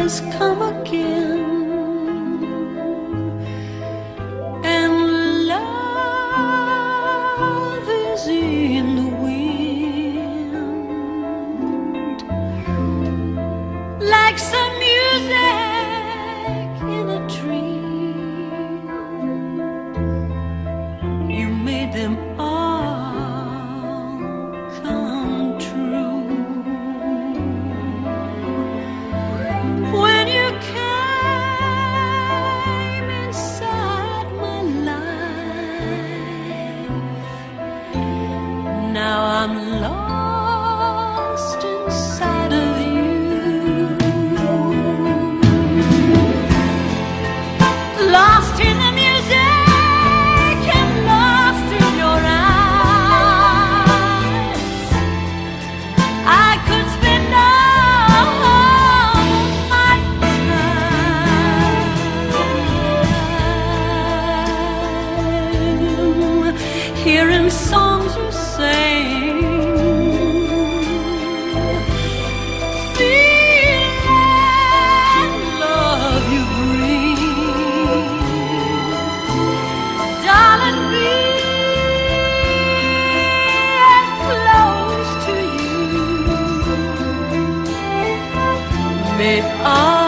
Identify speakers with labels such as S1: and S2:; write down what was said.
S1: has come again. And love is in the wind. Like I'm lost inside of you. Lost in the music and lost in your eyes. I could spend all my time hearing songs. made. Ah.